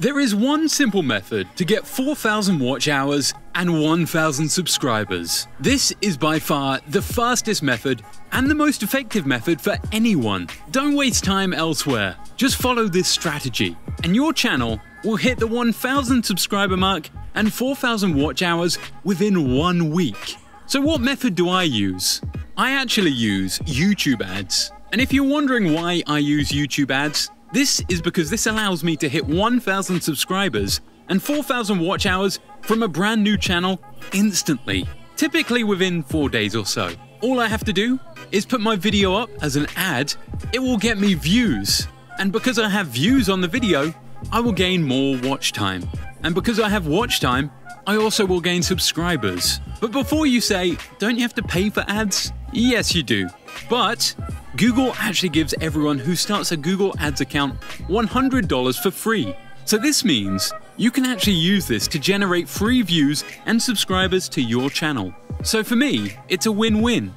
There is one simple method to get 4,000 watch hours and 1,000 subscribers. This is by far the fastest method and the most effective method for anyone. Don't waste time elsewhere. Just follow this strategy, and your channel will hit the 1,000 subscriber mark and 4,000 watch hours within one week. So, what method do I use? I actually use YouTube ads. And if you're wondering why I use YouTube ads, this is because this allows me to hit 1,000 subscribers and 4,000 watch hours from a brand new channel instantly, typically within 4 days or so. All I have to do is put my video up as an ad, it will get me views. And because I have views on the video, I will gain more watch time. And because I have watch time, I also will gain subscribers. But before you say, don't you have to pay for ads? Yes, you do. But Google actually gives everyone who starts a Google Ads account $100 for free. So this means you can actually use this to generate free views and subscribers to your channel. So for me, it's a win-win.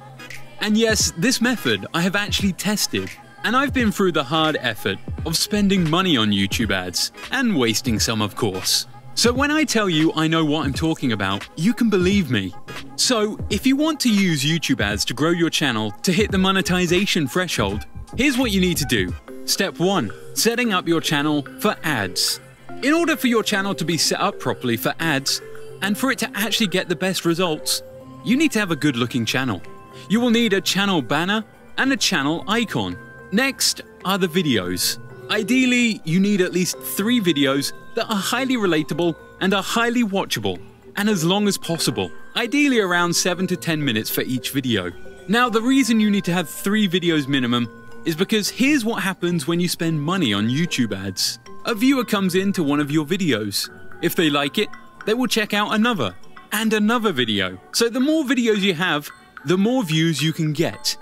And yes, this method I have actually tested, and I've been through the hard effort of spending money on YouTube ads, and wasting some of course. So when I tell you I know what I'm talking about, you can believe me. So if you want to use YouTube ads to grow your channel to hit the monetization threshold, here's what you need to do. Step 1. Setting up your channel for ads. In order for your channel to be set up properly for ads, and for it to actually get the best results, you need to have a good looking channel. You will need a channel banner and a channel icon. Next are the videos. Ideally, you need at least three videos that are highly relatable and are highly watchable, and as long as possible, ideally around 7 to 10 minutes for each video. Now, the reason you need to have three videos minimum is because here's what happens when you spend money on YouTube ads. A viewer comes into one of your videos. If they like it, they will check out another and another video. So the more videos you have, the more views you can get.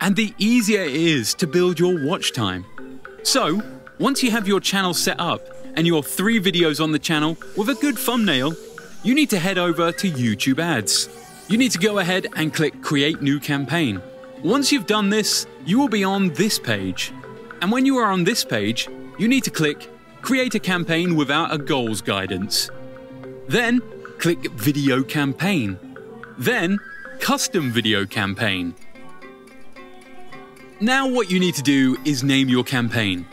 And the easier it is to build your watch time. So, once you have your channel set up and your three videos on the channel with a good thumbnail, you need to head over to YouTube ads. You need to go ahead and click Create New Campaign. Once you've done this, you will be on this page. And when you are on this page, you need to click Create a campaign without a goals guidance. Then, click Video Campaign. Then, Custom Video Campaign. Now what you need to do is name your campaign.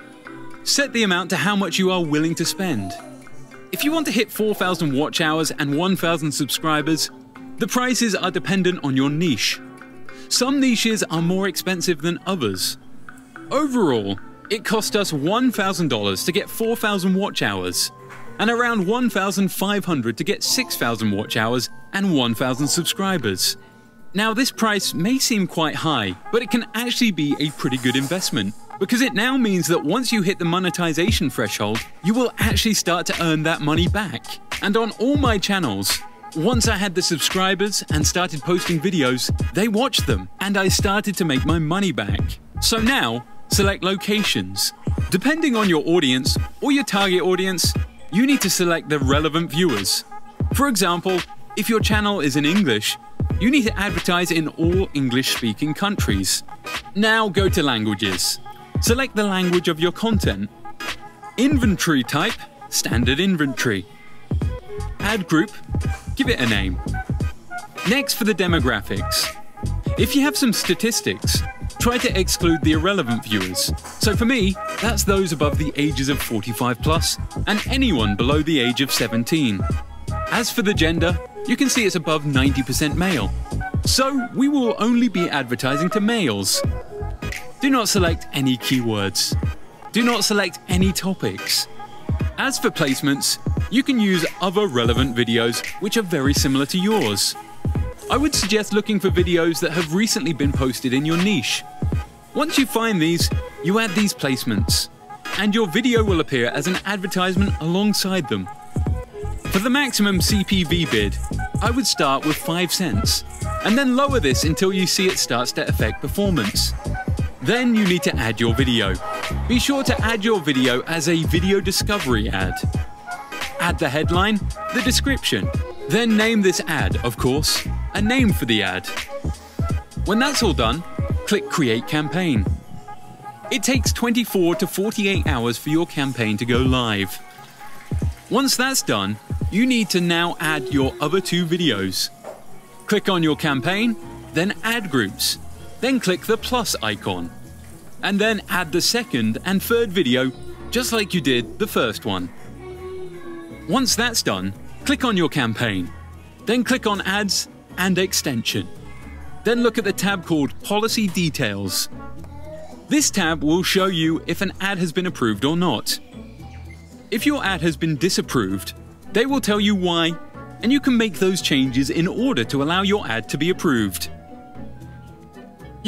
Set the amount to how much you are willing to spend. If you want to hit 4,000 watch hours and 1,000 subscribers, the prices are dependent on your niche. Some niches are more expensive than others. Overall, it cost us $1,000 to get 4,000 watch hours, and around 1,500 to get 6,000 watch hours and 1,000 subscribers. Now, this price may seem quite high, but it can actually be a pretty good investment because it now means that once you hit the monetization threshold, you will actually start to earn that money back. And on all my channels, once I had the subscribers and started posting videos, they watched them and I started to make my money back. So now, select locations. Depending on your audience or your target audience, you need to select the relevant viewers. For example, if your channel is in English, you need to advertise in all English speaking countries. Now go to languages. Select the language of your content. Inventory type, standard inventory. Ad group, give it a name. Next for the demographics. If you have some statistics, try to exclude the irrelevant viewers. So for me, that's those above the ages of 45 plus and anyone below the age of 17. As for the gender, you can see it's above 90% male. So we will only be advertising to males. Do not select any keywords. Do not select any topics. As for placements, you can use other relevant videos which are very similar to yours. I would suggest looking for videos that have recently been posted in your niche. Once you find these, you add these placements, and your video will appear as an advertisement alongside them. For the maximum CPV bid, I would start with 5 cents, and then lower this until you see it starts to affect performance. Then you need to add your video. Be sure to add your video as a video discovery ad. Add the headline, the description, then name this ad, of course, a name for the ad. When that's all done, click Create Campaign. It takes 24 to 48 hours for your campaign to go live. Once that's done, you need to now add your other two videos. Click on your campaign, then Ad Groups, then click the plus icon, and then add the second and third video just like you did the first one. Once that's done, click on your campaign, then click on Ads and Extension. Then look at the tab called Policy Details. This tab will show you if an ad has been approved or not. If your ad has been disapproved, they will tell you why, and you can make those changes in order to allow your ad to be approved.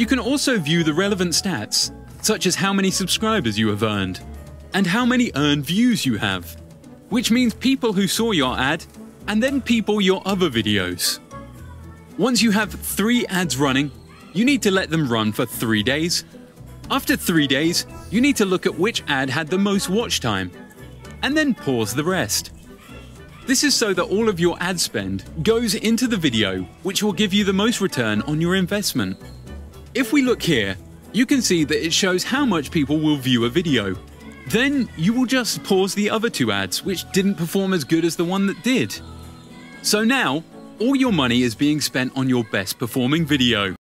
You can also view the relevant stats, such as how many subscribers you have earned, and how many earned views you have, which means people who saw your ad, and then people your other videos. Once you have three ads running, you need to let them run for three days. After three days, you need to look at which ad had the most watch time, and then pause the rest. This is so that all of your ad spend goes into the video, which will give you the most return on your investment. If we look here, you can see that it shows how much people will view a video. Then you will just pause the other two ads which didn't perform as good as the one that did. So now, all your money is being spent on your best performing video.